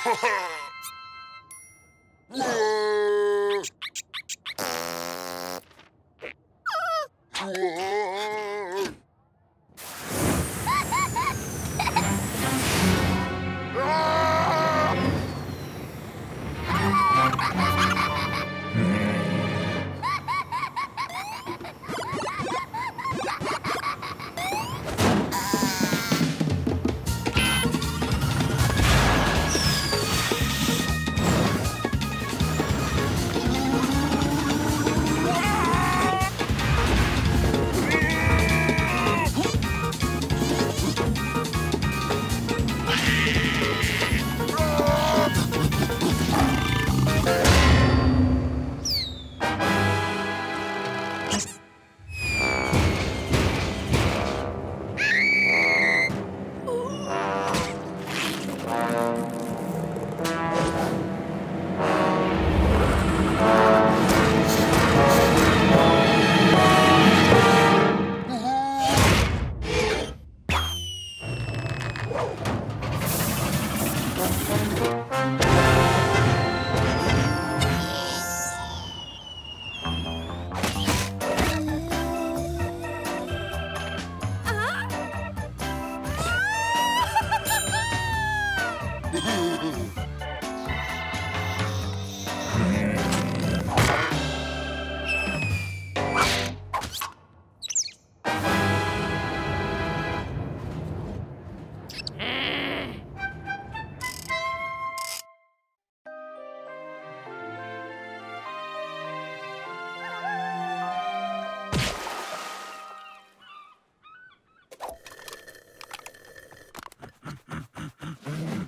Whoa!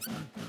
Mm-hmm.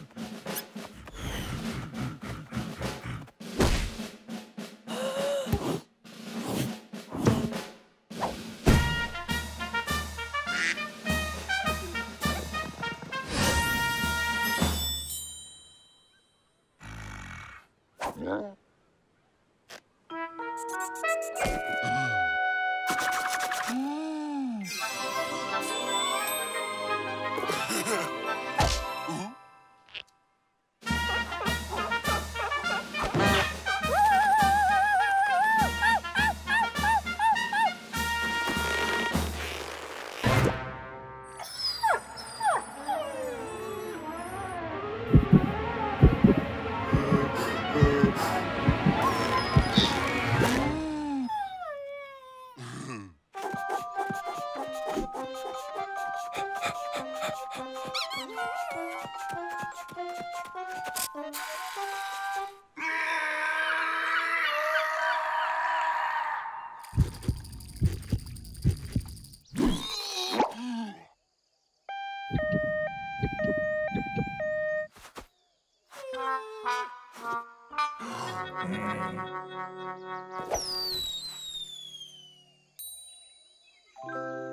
Thank you.